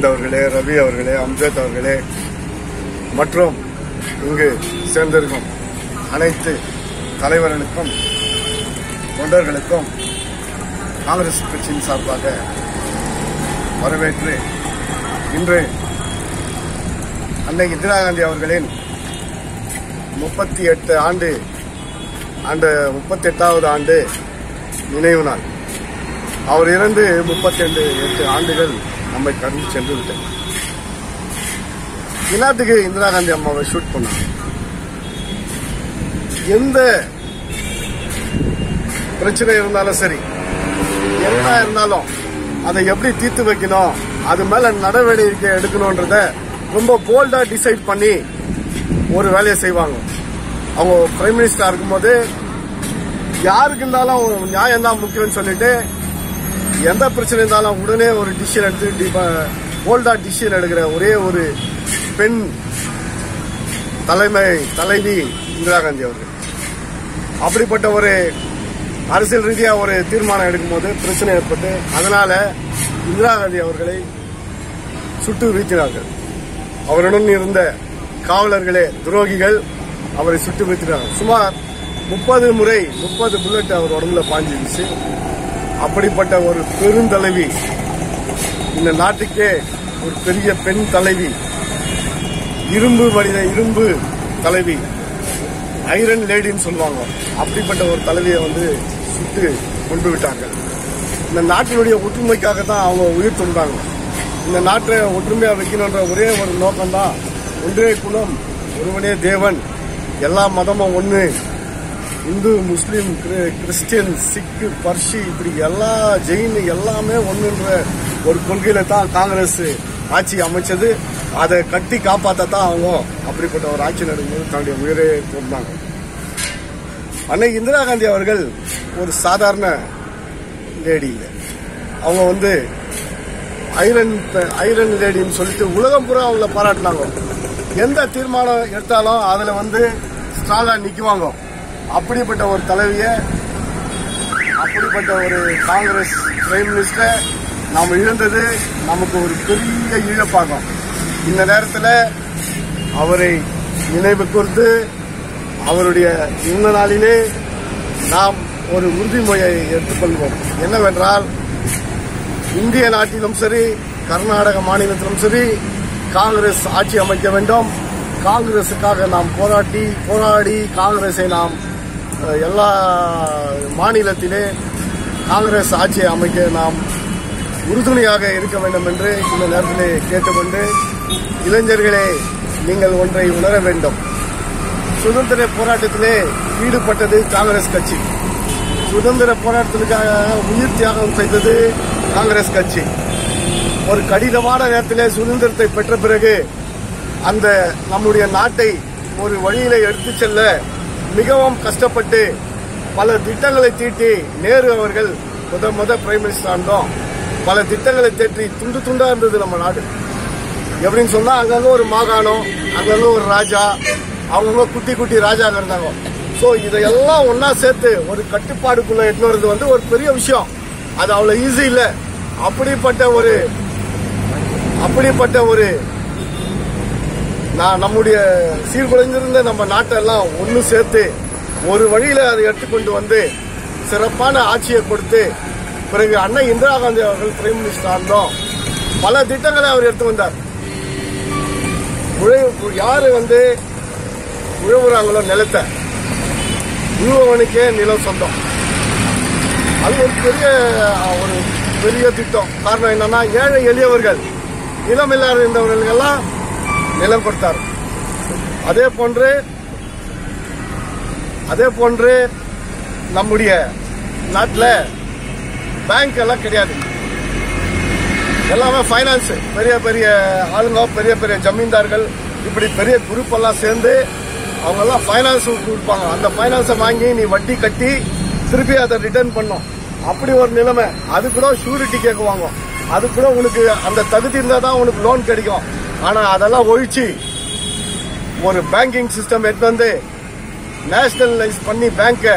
ஆனந்த் அவர்களே ரவி அவர்களே அம்ஜத் அவர்களே மற்றும் இங்கு சேர்ந்திருக்கும் அனைத்து தலைவர்களுக்கும் தொண்டர்களுக்கும் காங்கிரஸ் கட்சியின் சார்பாக வரவேற்று இன்று அன்னை இந்திரா காந்தி அவர்களின் முப்பத்தி எட்டு ஆண்டு ஆண்டு முப்பத்தி எட்டாவது ஆண்டு நினைவு நாள். அவர் இறந்து முப்பத்தி எட்டு ஆண்டுகள் நம்மை கடந்து சென்று விட்டது இந்நாட்டுக்கு இந்திரா காந்தி அம்மாவை ஷூட் பண்ணாங்க. எந்த பிரச்சனை இருந்தாலும் சரி என்ன இருந்தாலும் அதை எப்படி தீர்த்து வைக்கணும் அது மேல நடவடிக்கை எடுக்கணும்ன்றத ரொம்ப போல்டா டிசைட் பண்ணி ஒரு வேலையை செய்வாங்க. அவங்க பிரைம் மினிஸ்டரா இருக்கும்போது யாருக்கு இருந்தாலும் நியாயம் தான் முக்கியம்னு சொல்லிட்டு எந்த பிரச்சனை இருந்தாலும் உடனே ஒரு டிசிஷன் எடுத்து போல்டா டிசிஷன் எடுக்கிற ஒரே ஒரு பெண் தலைமை தலைவி இந்திரா காந்தி அவர்கள். அப்படிப்பட்ட ஒரு அரசியல் ரீதியா ஒரு தீர்மானம் எடுக்கும்போது பிரச்சனை ஏற்பட்டு அதனால இந்திரா காந்தி அவர்களை சுட்டு வீழ்த்தினார்கள். அவருடன் இருந்த காவலர்களே துரோகிகள் அவரை சுட்டு வீழ்த்தினார்கள். சுமார் முப்பது முறை முப்பது புல்லட் அவர் உடம்புல பாஞ்சிருச்சு. அப்படிப்பட்ட ஒரு பெருந்தலைவி. இந்த நாட்டுக்கே ஒரு பெரிய பெண் தலைவி. இரும்பு மனித இரும்பு தலைவி. ஐரன் லேடின்னு சொல்லுவாங்க. அப்படிப்பட்ட ஒரு தலைவியை வந்து சுட்டு கொண்டு விட்டாங்க இந்த நாட்டினுடைய ஒற்றுமைக்காக தான் அவங்க உயிர் தொண்டாங்க இந்த நாட்டை ஒற்றுமையா வைக்கணுன்ற ஒரே ஒரு நோக்கம்தான் ஒன்றே குலம் ஒருவனே தேவன். எல்லா மதமும் ஒன்று இந்து முஸ்லீம் கிறிஸ்டியன் சிக்கு பர்ஷி இப்படி எல்லா ஜெயின் எல்லாமே ஒண்ணுன்ற ஒரு கொள்கையில தான் காங்கிரஸ் ஆட்சி அமைச்சது. அதை கட்டி காப்பாற்ற தான் அவங்க அப்படிப்பட்ட ஒரு ஆட்சி நடக்கும்போது தன்னுடைய உயிரை கொண்டாங்க அன்னை இந்திரா காந்தி அவர்கள் ஒரு சாதாரண லேடி. இல்லை அவங்க வந்து ஐரன் ஐரன் லேடின்னு சொல்லிட்டு உலகம் பூரா அவங்கள பாராட்டினாங்க. எந்த தீர்மானம் எடுத்தாலும் அதுல வந்து ஸ்ட்ராங்கா நிக்குவாங்க. அப்படிப்பட்ட ஒரு தலைவிய அப்படிப்பட்ட ஒரு காங்கிரஸ் பிரைம் மினிஸ்டர் நாம் இழந்தது நமக்கு ஒரு பெரிய இழப்பாகும். இந்த நேரத்தில் அவரை நினைவு கூர்ந்து அவருடைய இந்த நாளிலே நாம் ஒரு உறுதிமொழியை எடுத்துக்கொள்வோம் என்னவென்றால் இந்திய நாட்டிலும் சரி கர்நாடக மாநிலத்திலும் சரி காங்கிரஸ் ஆட்சி அமைக்க வேண்டும். காங்கிரசுக்காக நாம் போராட்டி போராடி காங்கிரஸை நாம் எல்லா மாநிலத்திலே காங்கிரஸ் ஆட்சியை அமைக்க நாம் உறுதுணையாக இருக்க வேண்டும் என்று இந்த நேரத்தில் கேட்டுக்கொண்டு இளைஞர்களே நீங்கள் ஒன்றை உணர வேண்டும். சுதந்திர போராட்டத்திலே ஈடுபட்டது காங்கிரஸ் கட்சி. சுதந்திர போராட்டத்திற்காக உயிர் தியாகம் செய்தது காங்கிரஸ் கட்சி. ஒரு கடினமான நேரத்திலே சுதந்திரத்தை பெற்ற பிறகு அந்த நம்முடைய நாட்டை ஒரு வழியில எடுத்து செல்ல மிகவும் கஷ்டப்பட்டு பல திட்டங்களை தீட்டி நேரு அவர்கள் முத முத பிரைம் மினிஸ்டர் ஆனோம் பல திட்டங்களை தேற்றி துண்டு துண்டா இருந்தது நம்ம நாடு. எப்படின்னு சொன்னா அங்கங்க ஒரு மாகாணம் அங்கங்க ஒரு ராஜா அவங்கவுங்க குட்டி குட்டி ராஜாங்க இருந்தாங்க. ஸோ இதையெல்லாம் ஒன்னா சேர்த்து ஒரு கட்டுப்பாடுக்குள்ள எடுத்து வந்து ஒரு பெரிய விஷயம். அது அவ்வளவு ஈஸி இல்லை. அப்படிப்பட்ட ஒரு அப்படிப்பட்ட ஒரு நான் நம்முடைய சீர்குலைந்திருந்த நம்ம நாட்டெல்லாம் ஒன்று சேர்த்து ஒரு வழியில் அதை எடுத்துக்கொண்டு வந்து சிறப்பான ஆட்சியை கொடுத்து பிறகு அண்ணா இந்திரா காந்தி அவர்கள் பிரைம் மினிஸ்டர் இருந்தோம் பல திட்டங்களை அவர் எடுத்து வந்தார். யார் வந்து உழவுறாங்களோ நிலத்தை உழுவவனுக்கே நிலம் சொந்தம். அது ஒரு பெரிய ஒரு பெரிய திட்டம். காரணம் என்னன்னா ஏழை எளியவர்கள் நிலம் இல்லாத இருந்தவர்களுக்கெல்லாம் நிலம் கொடுத்தார். அதே போன்று அதே போன்று நம்முடைய நாட்டில் பேங்க் எல்லாம் கிடையாது. எல்லாமே ஃபைனான்ஸு பெரிய பெரிய ஆளுங்க பெரிய பெரிய ஜமீன்தார்கள் இப்படி பெரிய குரூப் எல்லாம் சேர்ந்து அவங்க எல்லாம் ஃபைனான்ஸ் கொடுப்பாங்க அந்த ஃபைனான்ஸை வாங்கி நீ வட்டி கட்டி திருப்பி அதை ரிட்டர்ன் பண்ணும். அப்படி ஒரு நிலைமை. அது கூட ஷூரிட்டி கேட்குவாங்க. அது கூட உனக்கு அந்த தகுதி இருந்தால் தான் உனக்கு லோன் கிடைக்கும். ஆனா அதெல்லாம் ஒழிச்சு ஒரு பேங்கிங் சிஸ்டம் எடுத்து வந்து நேஷனலைஸ் பண்ணி பேங்க்கை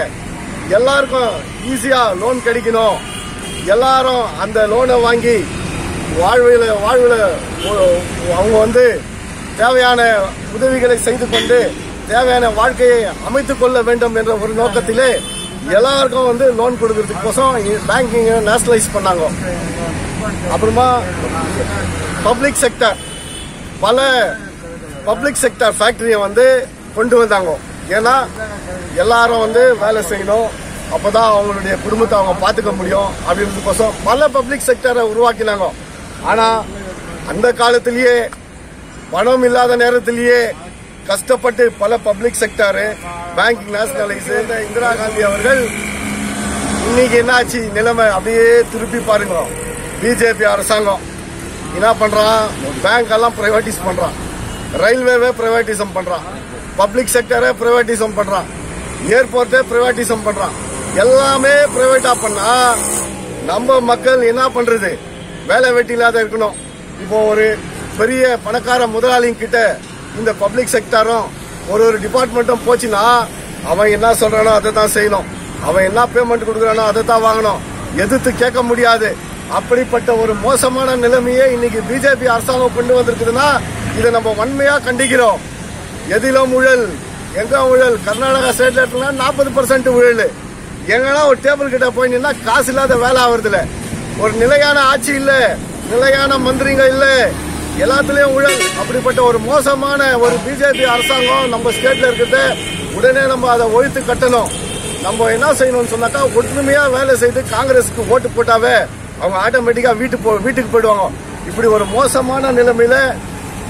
எல்லாருக்கும் ஈஸியா லோன் கிடைக்கணும். எல்லாரும் அந்த லோனை வாங்கி வாழ்வில் வாழ்வில் அவங்க வந்து தேவையான உதவிகளை செய்து கொண்டு தேவையான வாழ்க்கையை அமைத்துக் கொள்ள வேண்டும் என்ற ஒரு நோக்கத்திலே எல்லாருக்கும் வந்து லோன் கொடுக்கறதுக்கோசம் பேங்கிங் நேஷனலைஸ் பண்ணாங்க. அப்புறமா பப்ளிக் செக்டர் பல பப்ளிக் செக்டர் ஃபேக்டரியை வந்து கொண்டு வந்தாங்க. ஏன்னா எல்லாரும் வந்து வேலை செய்யணும். அப்பதான் அவங்களுடைய குடும்பத்தை அவங்க பார்த்துக்க முடியும் அப்படின்றதுக்கோசம் பல பப்ளிக் செக்டரை உருவாக்கினாங்க. ஆனால் அந்த காலத்திலேயே பணம் இல்லாத நேரத்திலேயே கஷ்டப்பட்டு பல public sector banking nationalise Indira Gandhi அவர்கள் இன்னைக்கு என்னாச்சு நிலைமை அப்படியே திருப்பி பாருங்க. பிஜேபி அரசாங்கம் என்ன பண்றான் பேங்க் எல்லாம் பிரைவேட்டிஸ் பண்றான் ரயில்வேவே பிரைவேட்டிசம் பண்றான் பப்ளிக் செக்டரே பிரைவேட்டிசம் பண்றான் ஏர்போர்ட்டே பிரைவேட்டிசம் பண்றான் எல்லாமே பிரைவேட்டா பண்ணா நம்ம மக்கள் என்ன பண்றது? வேலை வெட்டி இல்லாத இருக்கணும். இப்போ ஒரு பெரிய பணக்கார முதலாளிங்க கிட்ட இந்த பப்ளிக் செக்டரும் ஒரு ஒரு டிபார்ட்மெண்ட்டும் போச்சுன்னா அவன் என்ன சொல்றானோ அதை தான் செய்யணும். அவன் என்ன பேமெண்ட் கொடுக்குறானோ அதை தான் வாங்கணும். எதிர்த்து கேட்க முடியாது. அப்படிப்பட்ட ஒரு மோசமான நிலைமையை இன்னைக்கு பிஜேபி அரசாங்கம் கொண்டு வந்திருக்குதுன்னா இதை நம்ம வன்மையா கண்டிக்கிறோம். எதிலும் ஊழல் எங்க ஊழல் கர்நாடகா ஸ்டேட்ல இருக்குன்னா நாற்பது பர்சன்ட் ஊழல் எங்கன்னா ஒரு டேபிள் கிட்ட போய் நின்னா காசு இல்லாத வேலை ஆகுறதுல ஒரு நிலையான ஆட்சி இல்ல நிலையான மந்திரிங்க இல்ல எல்லாத்துலயும் ஊழல் அப்படிப்பட்ட ஒரு மோசமான ஒரு பிஜேபி அரசாங்கம் நம்ம ஸ்டேட்ல இருக்கிறது உடனே நம்ம அதை ஒழித்து கட்டணும். நம்ம என்ன செய்யணும்னு சொன்னாக்கா ஒற்றுமையா வேலை செய்து காங்கிரஸுக்கு ஓட்டு போட்டாவே அவங்க ஆட்டோமேட்டிக்கா வீட்டு போ வீட்டுக்கு போயிடுவாங்க இப்படி ஒரு மோசமான நிலைமையில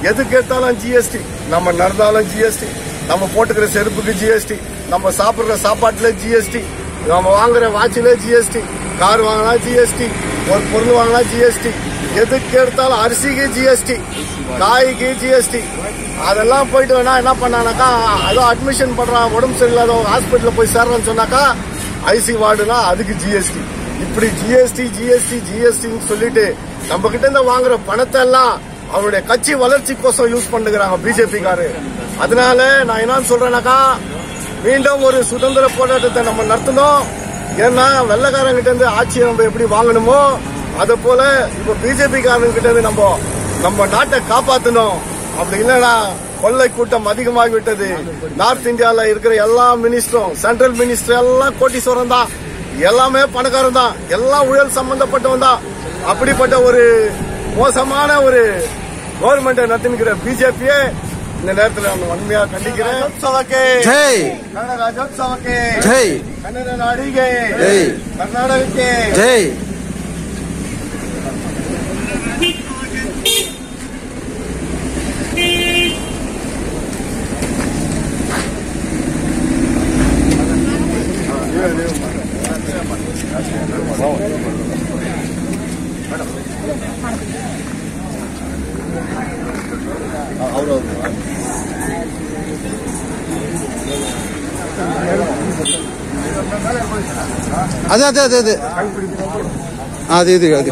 எதுக்கு எடுத்தாலும் ஜிஎஸ்டி நம்ம நடந்தாலும் ஜிஎஸ்டி நம்ம போட்டுக்கிற செருப்புக்கு ஜிஎஸ்டி நம்ம சாப்பிடுற சாப்பாட்டுல ஜிஎஸ்டி நம்ம வாங்குற வாட்சில ஜிஎஸ்டி கார் வாங்கினா ஜிஎஸ்டி ஒரு பொருள் வாங்கினா ஜிஎஸ்டி எதுக்கு எடுத்தாலும் அரிசிக்கு ஜிஎஸ்டி காய்க்கு ஜிஎஸ்டி அதெல்லாம் போயிட்டு வேணா என்ன பண்ணானாக்கா அதோ அட்மிஷன் பண்றான் உடம்பு சரியில்லாத ஹாஸ்பிட்டலில் போய் சேர்றேன்னு சொன்னாக்கா ஐசி வார்டுனா அதுக்கு ஜிஎஸ்டி இப்படி ஜிஎஸ்டி ஜிஎஸ்டி ஜிஎஸ்டின்னு சொல்லிட்டு நம்ம கிட்ட இருந்து வாங்குற பணத்தை எல்லாம் அவருடைய கட்சி வளர்ச்சிக்கோசம் யூஸ் பண்ணுகிறாங்க பிஜேபி காரு. அதனால நான் என்ன சொல்றேன்னாக்கா மீண்டும் ஒரு சுதந்திர போராட்டத்தை நம்ம நடத்தணும். ஏன்னா வெள்ளக்காரங்கிட்ட இருந்து ஆட்சியை நம்ம எப்படி வாங்கணுமோ அது போல இப்ப பிஜேபி காரங்கிட்ட இருந்து நம்ம நம்ம நாட்டை காப்பாத்தணும். அப்படி இல்லைன்னா கொள்ளை கூட்டம் அதிகமாகிவிட்டது. நார்த் இந்தியாவில் இருக்கிற எல்லா மினிஸ்டரும் சென்ட்ரல் மினிஸ்டர் எல்லாம் கோட்டீஸ்வரம் தான். எல்லாமே பணக்காரன் தான். எல்லாம் ஊழல் சம்பந்தப்பட்டவன் தான். அப்படிப்பட்ட ஒரு மோசமான ஒரு கவர்மெண்ட் நடத்தினுக்கிற பிஜேபியே இந்த நேரத்தில் நான் வன்மையாக கண்டிக்கிறேன். ஜெய். கன்னட ராஜோத்சவக்கு ஜெய். கன்னட நாடிகை ஜெய். Yeah, yeah, ಕರ್ನಾಟಕಕ್ಕೆ ಜೈ ಅದೇ ಅದೇ ಅದೇ ಅದೇ ಅದೇ ಇದು ಅದು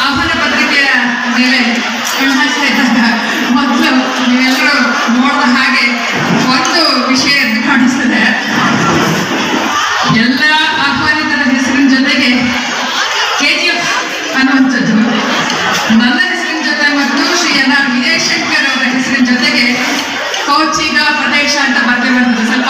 ಆಹ್ವಾನ ಪತ್ರಿಕೆಯ ಮೇಲೆ ಮೊದಲು ನೀವೆಲ್ಲರೂ ನೋಡಿದ ಹಾಗೆ ಒಂದು ವಿಷಯ ಕಾಣಿಸ್ತದೆ. ಎಲ್ಲ ಕೌಚಿಗ ಪ್ರದೇಶ ಅಂತ ಬರ್ತಿರುವಂಥದ್ದು ಸ್ವಲ್ಪ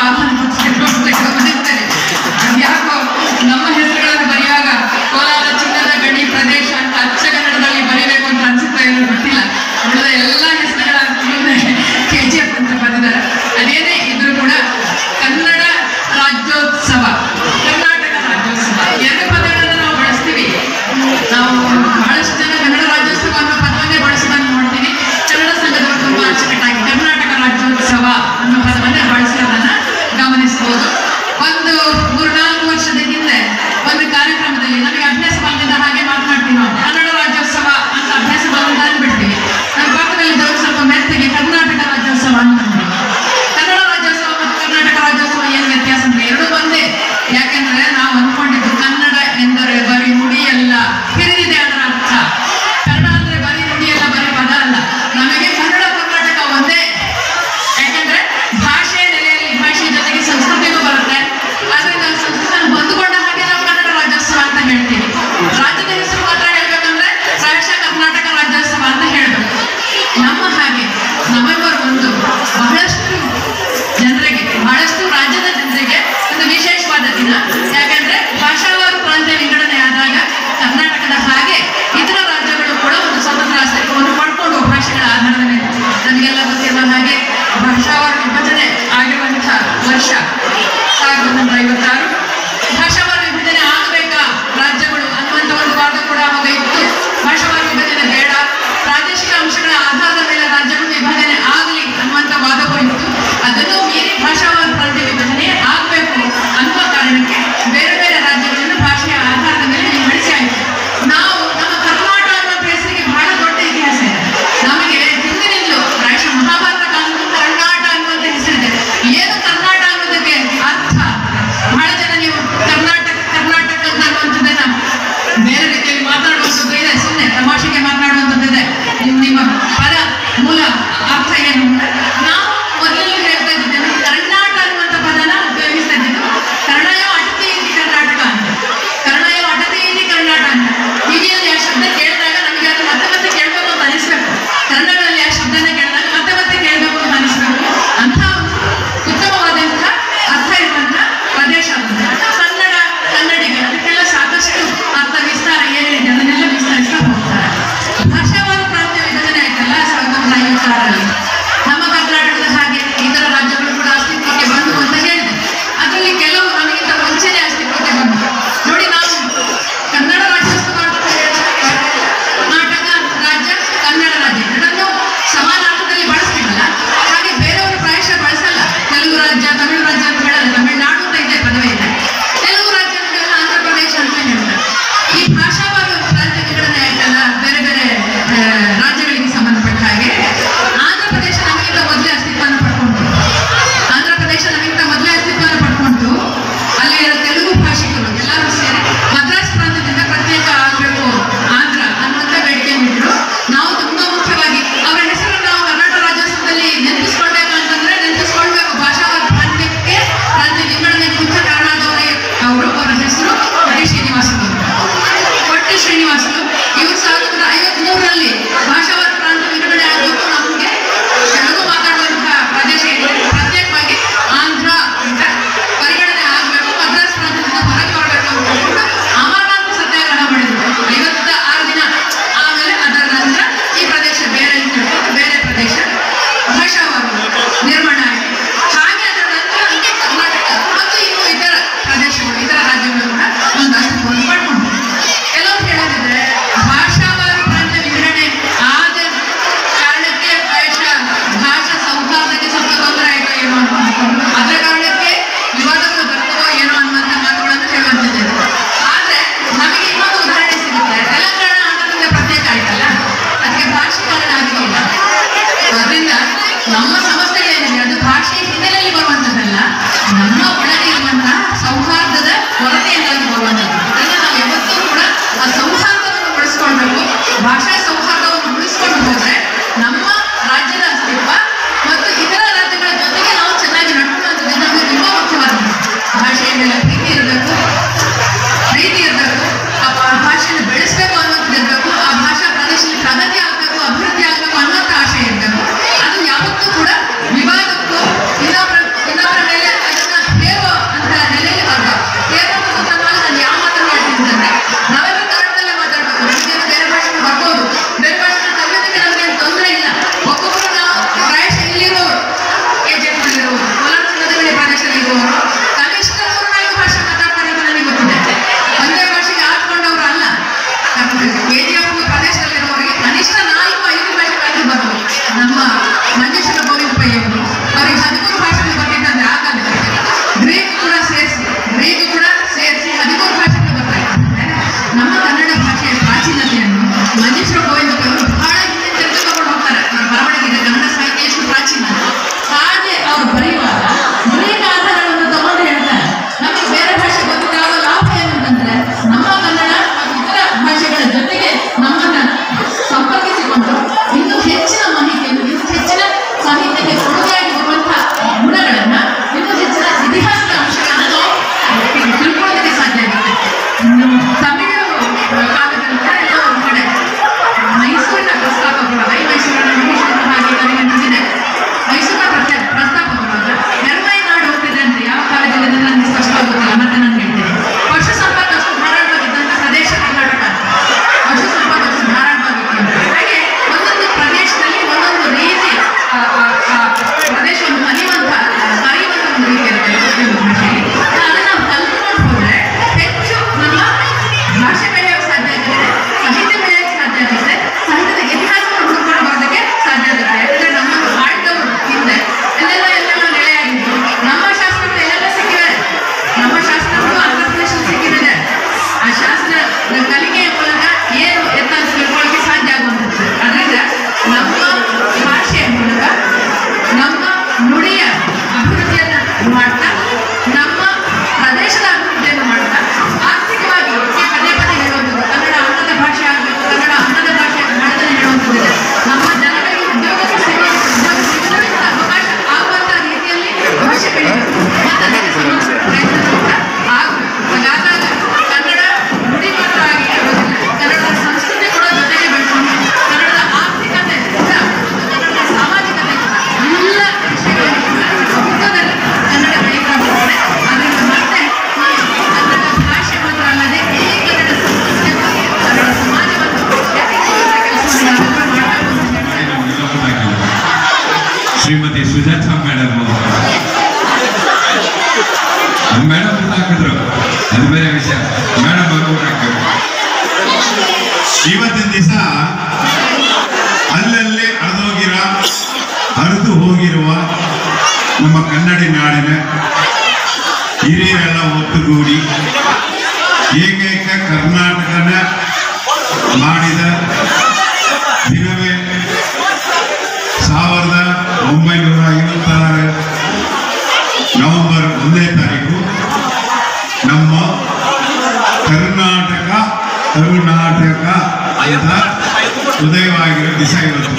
ಉದಯವಾಗಿರೋ ದಿವಸ ಇವತ್ತು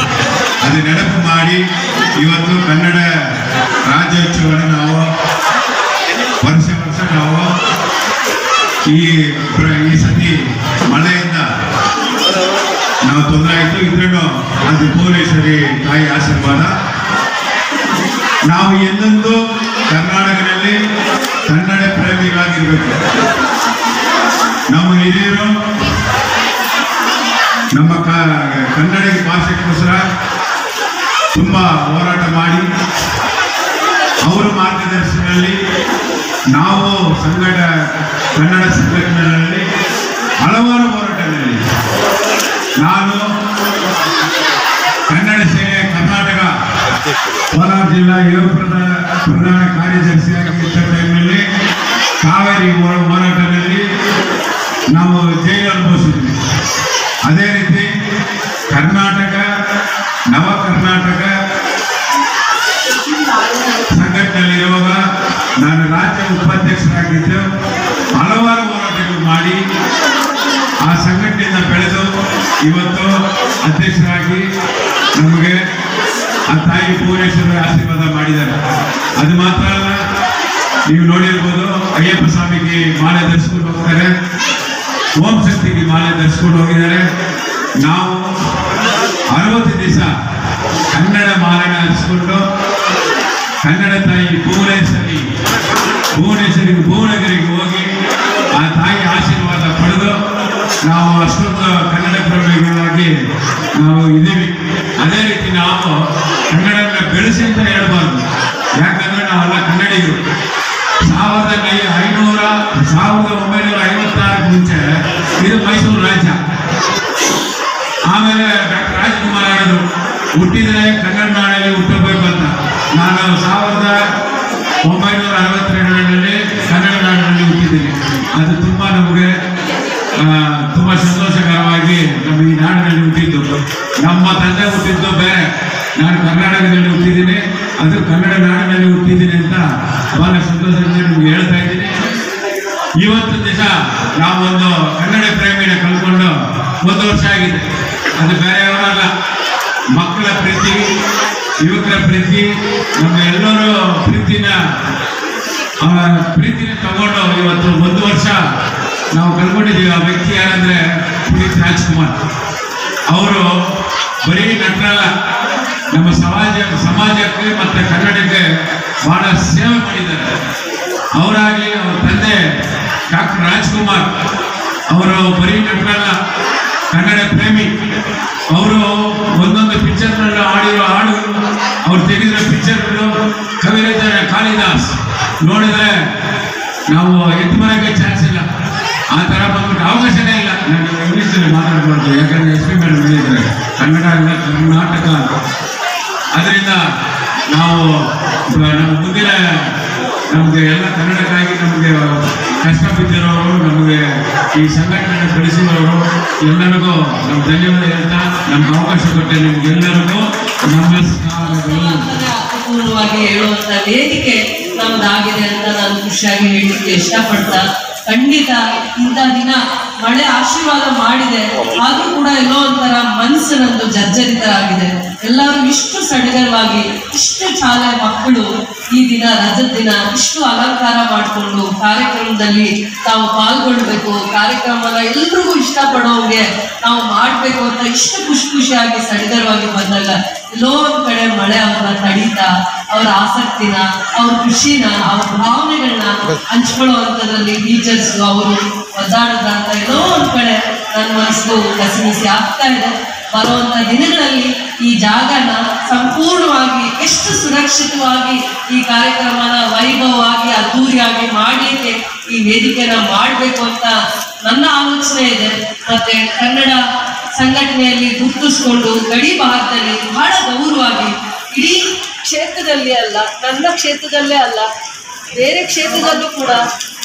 ಅದು ನೆನಪು ಮಾಡಿ, ಇವತ್ತು ಕನ್ನಡ ರಾಜ್ಯೋತ್ಸವನ ನಾವು, ವರ್ಷ ವರ್ಷ ನಾವು ಈ ಈ ಸತಿ ಮಳೆಯಿಂದ ನಾವು ತೊಂದರೆ ಆಯಿತು. ಇದ್ರೂ ಅದು ಭುವನೇಶ್ವರಿ ತಾಯಿ ಆಶೀರ್ವಾದ. ನಾವು ಎಂದೆಂದೂ ಕರ್ನಾಟಕದಲ್ಲಿ ಕನ್ನಡ ಪ್ರೇಮಿಗಳಾಗಿರ್ಬೇಕು. ನಮ್ಮ ಹಿರಿಯರು ನಮ್ಮ ಕನ್ನಡಿ ಭಾಷೆಗೋಸ್ಕರ ತುಂಬ ಹೋರಾಟ ಮಾಡಿ ಅವರ ಮಾರ್ಗದರ್ಶನದಲ್ಲಿ ನಾವು ಸಂಘಟ ಕನ್ನಡ ಸಂಘಟನೆಗಳಲ್ಲಿ ಹಲವಾರು ಹೋರಾಟಗಳಲ್ಲಿ ನಾನು ಕನ್ನಡ ಸೇನೆ ಕರ್ನಾಟಕ ಕೋಲಾರ ಜಿಲ್ಲಾ ಯುವ ಪ್ರಧಾನ ಪ್ರಧಾನ ಕಾರ್ಯದರ್ಶಿಯಾಗಿ ಇದ್ದ ಟೈಮ್ನಲ್ಲಿ ಕಾವೇರಿ ಹೋರಾಟದಲ್ಲಿ ನಾವು ಜೈಲು ಅನುಭವಿಸಿದ್ವಿ ಅದೇ ರೀತಿ ಕರ್ನಾಟಕ, ನವ ಕರ್ನಾಟಕ ಸಂಘಟನೆಯಲ್ಲಿರುವಾಗ ನಾನು ರಾಜ್ಯ ಉಪಾಧ್ಯಕ್ಷರಾಗಿದ್ದು ಹಲವಾರು ಹೋರಾಟಗಳು ಮಾಡಿ ಆ ಸಂಘಟನೆಯಿಂದ ಬೆಳೆದು ಇವತ್ತು ಅಧ್ಯಕ್ಷರಾಗಿ ನಮಗೆ ಆ ತಾಯಿ ಭುವನೇಶ್ವರ ಆಶೀರ್ವಾದ ಮಾಡಿದ್ದಾರೆ. ಅದು ಮಾತ್ರ ಅಲ್ಲ, ನೀವು ನೋಡಿರ್ಬೋದು, ಅಯ್ಯಪ್ಪ ಸ್ವಾಮಿಗೆ ಮಾಲೆ ಧರಿಸ್ಕೊಂಡು ಹೋಗ್ತಾರೆ. ಓಂ ಶಕ್ತಿ ಮಾಲೆ ಧರಿಸ್ಕೊಂಡು ಹೋಗಿದ್ದಾರೆ. ನಾವು ಅರವತ್ತು ದಿವಸ ಕನ್ನಡ ಮಾಲೆನ ಹರಿಸ್ಕೊಂಡು ಕನ್ನಡ ತಾಯಿ ಭುವನೇಶ್ವರಿ ಭುವನೇಶ್ವರಿ, ಭುವನಗಿರಿಗೆ ಹೋಗಿ ಆ ತಾಯಿ ಆಶೀರ್ವಾದ ಪಡೆದು ನಾವು ಅಷ್ಟೊಂದು ಕನ್ನಡ ಪ್ರೇಮಿಗಳಾಗಿ ನಾವು ಇದ್ದೀವಿ. ಅದೇ ರೀತಿ ನಾವು ಕನ್ನಡನ ಬೆಳೆಸಿ ಅಂತ ಹೇಳ್ಬಾರ್ದು ಒಂಬೈನೂರ ಅರವತ್ತೆರಡರಲ್ಲಿ ಕನ್ನಡ ನಾಡಿನಲ್ಲಿ ಹುಟ್ಟಿದ್ದೀನಿ. ಅದು ತುಂಬ ನಮಗೆ ತುಂಬ ಸಂತೋಷಕರವಾಗಿ ನಮ್ಮ ಈ ನಾಡಿನಲ್ಲಿ ಹುಟ್ಟಿದ್ದು. ನಮ್ಮ ತಂದೆ ಹುಟ್ಟಿದ್ದು ಬೇರೆ. ನಾನು ಕರ್ನಾಟಕದಲ್ಲಿ ಹುಟ್ಟಿದ್ದೀನಿ. ಅದು ಕನ್ನಡ ನಾಡಿನಲ್ಲಿ ಹುಟ್ಟಿದ್ದೀನಿ ಅಂತ ಬಹಳ ಸಂತೋಷದಿಂದ ನಿಮ್ಗೆ ಹೇಳ್ತಾ ಇದ್ದೀನಿ. ಇವತ್ತು ದಿವಸ ನಾವೊಂದು ಕನ್ನಡ ಪ್ರೇಮಿನ ಕಲ್ಕೊಂಡು ಒಂದು ವರ್ಷ ಆಗಿದೆ. ಅದು ಬೇರೆಯವರಲ್ಲ, ಮಕ್ಕಳ ಪ್ರೀತಿ. ಯುವಕರ ಪ್ರೀತಿ, ನಮ್ಮ ಎಲ್ಲರೂ ಪ್ರೀತಿನ ಪ್ರೀತಿನ ತಗೊಂಡು ಇವತ್ತು ಒಂದು ವರ್ಷ ನಾವು ಕಳ್ಕೊಂಡಿದ್ದೀವಿ ಆ ವ್ಯಕ್ತಿ ಯಾರಂದ್ರೆ ಪುನೀತ್ ರಾಜ್ಕುಮಾರ್. ಅವರು ಬರೀ ನಟರಲ್ಲ ನಮ್ಮ ಸಮಾಜ, ಸಮಾಜಕ್ಕೆ ಮತ್ತೆ ಕನ್ನಡಕ್ಕೆ ಬಹಳ ಸೇವೆ ಮಾಡಿದ್ದಾರೆ. ಅವರಾಗಿ ಅವ್ರ ತಂದೆ ಡಾಕ್ಟರ್ ರಾಜ್ಕುಮಾರ್. ಅವರು ಬರೀ ನಟರಲ್ಲ ಕನ್ನಡ ಪ್ರೇಮಿ. ಅವರು ಒಂದೊಂದು ಪಿಕ್ಚರ್ನಲ್ಲೂ ಆಡಿರೋ ಹಾಡು, ಅವ್ರು ತೆಗೆದಿರೋ ಪಿಕ್ಚರ್ಗಳು ಕವಿರಾಜ ಕಾಳಿದಾಸ್. ನೋಡಿದ್ರೆ ನಾವು ಎದ್ದು ಬರೋಕ್ಕೆ ಚಾನ್ಸ್ ಇಲ್ಲ. ಆ ಥರ ಬಂದ್ಬಿಟ್ಟು ಅವಕಾಶನೇ ಇಲ್ಲ. ನಾನು ಇಂಗ್ಲೀಷಲ್ಲಿ ಮಾತಾಡ್ಬಾರ್ದು. ಯಾಕಂದ್ರೆ ಎಸ್ ಪಿ ಮೇಡಮ್ ಹೇಳಿದ್ರೆ ಕನ್ನಡ ಇಲ್ಲ ಕರ್ನಾಟಕ. ಅದರಿಂದ ನಾವು ನಮ್ಮ ಮುಂದಿನ ನಮಗೆ ಎಲ್ಲ ಕನ್ನಡಕ್ಕಾಗಿ ನಮಗೆ ಕಷ್ಟ ಬಿದ್ದಿರೋ ಈ ಸಂಘಟನೆ ಬೆಳೆಸಿದವರು ಎಲ್ಲರಿಗೂ ನಮ್ಮ ಧನ್ಯವಾದ ಹೇಳ್ತಾ ನಮ್ಗೆ ಅವಕಾಶ ಕೊಟ್ಟೆ ನಿಮ್ಗೆಲ್ಲರಿಗೂ ನಮಸ್ಕಾರಗಳು. ಹೇಳುವಂತ ವೇದಿಕೆ ನಮ್ದಾಗಿದೆ ಅಂತ ನಾನು ಖುಷಿಯಾಗಿ ಹೇಳಲಿಕ್ಕೆ ಇಷ್ಟಪಡ್ತಾ ಖಂಡಿತ ಇಂಥ ದಿನ ಮಳೆ ಆಶೀರ್ವಾದ ಮಾಡಿದೆ. ಆದ್ರೂ ಕೂಡ ಎಲ್ಲೋ ಒಂಥರ ಮನಸ್ಸು ನಂದು ಜರ್ಜರಿತರಾಗಿದೆ. ಎಲ್ಲರೂ ಇಷ್ಟು ಸಡಗರವಾಗಿ, ಇಷ್ಟು ಶಾಲೆ ಮಕ್ಕಳು ಈ ದಿನ ರಜದ ದಿನ ಇಷ್ಟು ಅಲಂಕಾರ ಮಾಡಿಕೊಂಡು ಕಾರ್ಯಕ್ರಮದಲ್ಲಿ ತಾವು ಪಾಲ್ಗೊಳ್ಬೇಕು. ಕಾರ್ಯಕ್ರಮನ ಎಲ್ರಿಗೂ ಇಷ್ಟಪಡೋಂಗೆ ನಾವು ಮಾಡ್ಬೇಕು ಅಂತ ಇಷ್ಟು ಖುಷಿ ಖುಷಿಯಾಗಿ ಸಡಗರವಾಗಿ ಬಂದಾಗ ಒಂದ್ ಕಡೆ ಮಳೆ ಅವರ ತಡೀತಾ ಅವರ ಆಸಕ್ತಿನ, ಅವ್ರ ಖುಷಿನ, ಅವ್ರ ಭಾವನೆಗಳನ್ನ ಹಂಚ್ಕೊಳ್ಳುವಂಥದ್ರಲ್ಲಿ ಟೀಚರ್ಸ್ ಅವರು ಒದ್ದಾಡದ ಅಂತ ಎಲ್ಲೋ ಒಂದ್ ಕಡೆ ನನ್ನ ಮನಸ್ಸು ಕಸಿಮಿಸಿ ಆಗ್ತಾ ಇದೆ. ಬರುವಂತ ದಿನಗಳಲ್ಲಿ ಈ ಜಾಗನ ಸಂಪೂರ್ಣವಾಗಿ, ಎಷ್ಟು ಸುರಕ್ಷಿತವಾಗಿ ಈ ಕಾರ್ಯಕ್ರಮನ ವೈಭವವಾಗಿ, ಅದ್ದೂರಿಯಾಗಿ ಮಾಡಲಿಕ್ಕೆ ಈ ವೇದಿಕೆನ ಮಾಡಬೇಕು ಅಂತ ನನ್ನ ಆಲೋಚನೆ ಇದೆ. ಮತ್ತೆ ಕನ್ನಡ ಸಂಘಟನೆಯಲ್ಲಿ ಗುರುತಿಸ್ಕೊಂಡು ಗಡಿ ಭಾಗದಲ್ಲಿ ಬಹಳ ಗೌರವವಾಗಿ ಇಡೀ ಕ್ಷೇತ್ರದಲ್ಲಿ ಅಲ್ಲ, ನನ್ನ ಕ್ಷೇತ್ರದಲ್ಲೇ ಅಲ್ಲ, ಬೇರೆ ಕ್ಷೇತ್ರದಲ್ಲೂ ಕೂಡ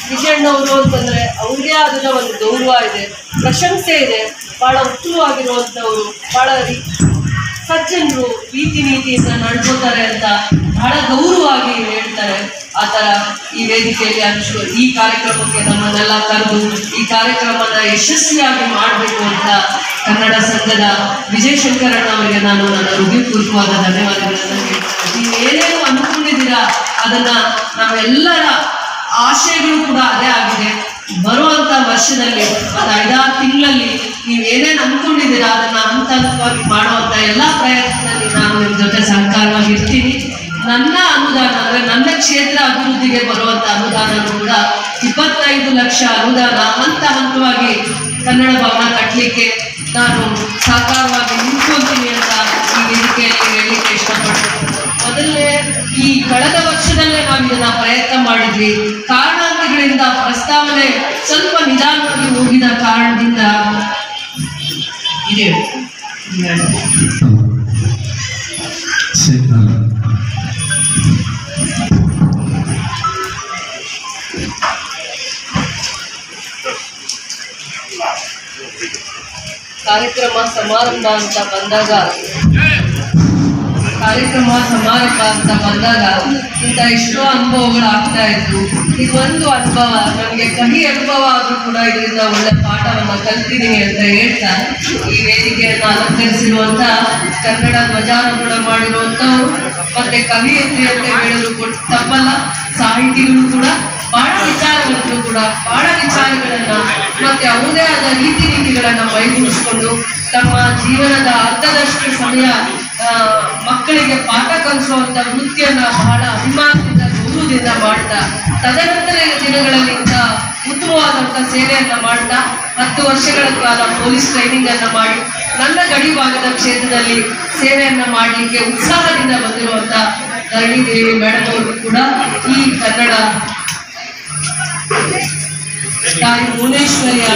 ವಿಜಯಣ್ಣವರು ಅಂತಂದ್ರೆ ಅವ್ರಿಗೆ ಆದ ಒಂದು ಗೌರವ ಇದೆ, ಪ್ರಶಂಸೆ ಇದೆ, ಬಹಳ ಉತ್ತಮವಾಗಿರುವಂಥವ್ರು ರಿ- ಸಜ್ಜನರು, ರೀತಿ ನೀತಿಯಿಂದ ನಡ್ಕೋತಾರೆ ಅಂತ ಬಹಳ ಗೌರವವಾಗಿ ಹೇಳ್ತಾರೆ. ಆ ಥರ ಈ ವೇದಿಕೆಯಲ್ಲಿ ಅಷ್ಟು ಈ ಕಾರ್ಯಕ್ರಮಕ್ಕೆ ನಮ್ಮನ್ನೆಲ್ಲ ಕರೆದು ಈ ಕಾರ್ಯಕ್ರಮನ ಯಶಸ್ವಿಯಾಗಿ ಮಾಡಬೇಕು ಅಂತ ಕನ್ನಡ ಸಂಘದ ವಿಜಯ ಶಂಕರಣ್ಣ ಅವರಿಗೆ ನಾನು ನನ್ನ ಹೃದಯಪೂರ್ವಕವಾದ ಧನ್ಯವಾದಗಳನ್ನು ನೀವು ಏನೇನು ಅನ್ಕೊಂಡಿದ್ದೀರಾ ಅದನ್ನ ನಾವೆಲ್ಲರ ಆಶಯಗಳು ಕೂಡ ಅದೇ ಆಗಿದೆ. ಬರುವಂತ ವರ್ಷದಲ್ಲಿ ಒಂದು ಐದಾರು ತಿಂಗಳಲ್ಲಿ ನೀವು ಏನೇನು ಅನ್ಕೊಂಡಿದ್ದೀರಾ ಅದನ್ನ ಹಂತ ಹಂತವಾಗಿ ಮಾಡುವಂತ ಎಲ್ಲಾ ಪ್ರಯತ್ನದಲ್ಲಿ ನಾನು ನಿಮ್ಮ ಜೊತೆ ಸಹಕಾರವಾಗಿ ಇರ್ತೀನಿ ನನ್ನ ಅನುದಾನ, ಅಂದ್ರೆ ನನ್ನ ಕ್ಷೇತ್ರ ಅಭಿವೃದ್ಧಿಗೆ ಬರುವಂತ ಅನುದಾನ ಕೂಡ ಇಪ್ಪತ್ತೈದು ಲಕ್ಷ ಅನುದಾನ ಹಂತ ಹಂತವಾಗಿ ಕನ್ನಡ ಭವನ ಕಟ್ಟಲಿಕ್ಕೆ ನಾನು ಸಾಕಾರವಾಗಿ ನಿಂತ್ಕೊಂತೀನಿ ಅಂತ ಈ ವೇದಿಕೆಯಲ್ಲಿ ಹೇಳಲಿಕ್ಕೆ ಇಷ್ಟಪಡ್ತೀನಿ. ಮೊದಲೇ ಈ ಕಳೆದ ವರ್ಷದಲ್ಲೇ ನಾವು ಇದನ್ನ ಪ್ರಯತ್ನ ಮಾಡಿದ್ವಿ. ಕಾರಣಾಂತರಗಳಿಂದ ಪ್ರಸ್ತಾವನೆ ಸ್ವಲ್ಪ ನಿಧಾನವಾಗಿ ಹೋಗಿದ ಕಾರಣದಿಂದ ಇದೆ. ಕಾರ್ಯಕ್ರಮ ಸಮಾರಂಭ ಅಂತ ಬಂದಾಗ, ಕಾರ್ಯಕ್ರಮ ಸಮಾರಂಭ ಅಂತ ಬಂದಾಗ ಇಂಥ ಎಷ್ಟೋ ಅನುಭವಗಳು ಆಗ್ತಾ ಇತ್ತು ಇದೊಂದು ಅನುಭವ, ನಮಗೆ ಕಹಿ ಅನುಭವ ಆದ್ರೂ ಕೂಡ ಇದರಿಂದ ಒಳ್ಳೆ ಪಾಠವನ್ನು ಕಲ್ತಿದ್ದೀನಿ ಅಂತ ಹೇಳ್ತಾ, ಈ ವೇದಿಕೆಯನ್ನು ಅಲಂಕರಿಸಿರುವಂತ ಕನ್ನಡ ಧ್ವಜಾರೋಹಣ ಮಾಡಿರುವಂತವ್ರು ಮತ್ತೆ ಕವಿ ಅಂತ ಹೇಳಿದ್ರು ಕೂಡ, ತಪ್ಪಲ್ಲ, ಸಾಹಿತಿಗಳು ಕೂಡ ಬಹಳ ವಿಚಾರಗಳನ್ನು ಕೂಡ ಬಹಳ ವಿಚಾರಗಳನ್ನ ಮತ್ತೆ ಅವರದೇ ಆದ ರೀತಿ ನೀತಿಗಳನ್ನ ಮೈಗೂಡಿಸ್ಕೊಂಡು ತಮ್ಮ ಜೀವನದ ಅರ್ಧದಷ್ಟು ಸಮಯ ಮಕ್ಕಳಿಗೆ ಪಾಠ ಕಲಿಸುವಂತ ವೃತ್ತಿಯನ್ನ ಬಹಳ ಅಭಿಮಾನದಿಂದ ಗೌರವದಿಂದ ಮಾಡ್ತಾ, ತದನಂತರ ದಿನಗಳಲ್ಲಿ ಉತ್ತಮವಾದಂತ ಸೇವೆಯನ್ನ ಮಾಡ್ತಾ, ಹತ್ತು ವರ್ಷಗಳ ಕಾಲ ಪೊಲೀಸ್ ಟ್ರೈನಿಂಗ್ ಅನ್ನ ಮಾಡಿ, ನನ್ನ ಗಡಿ ಭಾಗದ ಕ್ಷೇತ್ರದಲ್ಲಿ ಸೇವೆಯನ್ನ ಮಾಡಲಿಕ್ಕೆ ಉತ್ಸಾಹದಿಂದ ಬಂದಿರುವಂತ ಧರಣಿ ದೇವಿ ಮೇಡಮ್ ಅವರು ಕೂಡ ಈ ಕನ್ನಡ ತಾಯಿ ಭುವನೇಶ್ವರಿಯ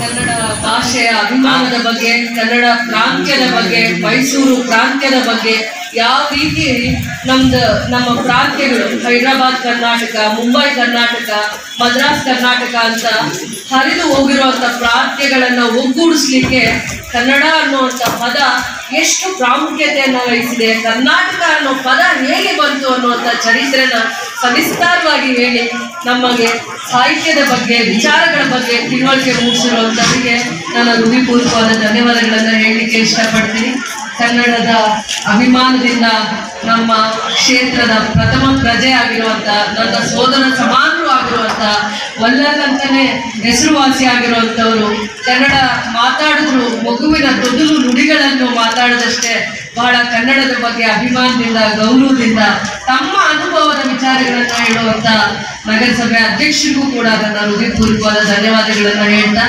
ಕನ್ನಡ ಭಾಷೆಯ ಅಭಿಮಾನದ ಬಗ್ಗೆ ಕನ್ನಡ ಪ್ರಾಂತ್ಯದ ಬಗ್ಗೆ ಮೈಸೂರು ಪ್ರಾಂತ್ಯದ ಬಗ್ಗೆ ಯಾವ ರೀತಿ ನಮ್ದು ನಮ್ಮ ಪ್ರಾಂತ್ಯಗಳು, ಹೈದರಾಬಾದ್, ಕರ್ನಾಟಕ, ಮುಂಬೈ, ಕರ್ನಾಟಕ, ಮದ್ರಾಸ್, ಕರ್ನಾಟಕ ಅಂತ ಹರಿದು ಹೋಗಿರುವಂತ ಪ್ರಾಂತ್ಯಗಳನ್ನು ಒಗ್ಗೂಡಿಸ್ಲಿಕ್ಕೆ ಕನ್ನಡ ಅನ್ನುವಂಥ ಪದ ಎಷ್ಟು ಪ್ರಾಮುಖ್ಯತೆಯನ್ನು ವಹಿಸಿದೆ, ಕರ್ನಾಟಕ ಅನ್ನೋ ಪದ ಹೇಗೆ ಬಂತು ಅನ್ನುವಂಥ ಚರಿತ್ರೆನ ಸವಿಸ್ತಾರವಾಗಿ ಹೇಳಿ ನಮಗೆ ಸಾಹಿತ್ಯದ ಬಗ್ಗೆ, ವಿಚಾರಗಳ ಬಗ್ಗೆ ತಿಳುವಳಿಕೆ ಮೂಡಿಸಿರುವಂಥವರಿಗೆ ನಾನು ಹೃದಯಪೂರ್ವಕವಾದ ಧನ್ಯವಾದಗಳನ್ನು ಹೇಳಲಿಕ್ಕೆ ಇಷ್ಟಪಡ್ತೀನಿ. ಕನ್ನಡದ ಅಭಿಮಾನದಿಂದ ನಮ್ಮ ಕ್ಷೇತ್ರದ ಪ್ರಥಮ ಪ್ರಜೆ ಆಗಿರುವಂತ, ನನ್ನ ಸೋದರ ಸಮಾನರು ಆಗಿರುವಂತ ಒಲ್ಲದಂತಾನೆ ಹೆಸರುವಾಸಿ ಆಗಿರುವಂತವರು ಕನ್ನಡ ಮಾತಾಡಿದ್ರು, ಮಗುವಿನ ತೊದಲು ನುಡಿಗಳನ್ನು ಮಾತಾಡದಷ್ಟೇ ಬಹಳ ಕನ್ನಡದ ಬಗ್ಗೆ ಅಭಿಮಾನದಿಂದ, ಗೌರವದಿಂದ, ತಮ್ಮ ಅನುಭವದ ವಿಚಾರಗಳನ್ನ ಹೇಳುವಂತ ನಗರಸಭೆ ಅಧ್ಯಕ್ಷರಿಗೂ ಕೂಡ ನನ್ನ ಹೃದಯಪೂರ್ವಕವಾದ ಧನ್ಯವಾದಗಳನ್ನು ಹೇಳ್ತಾ,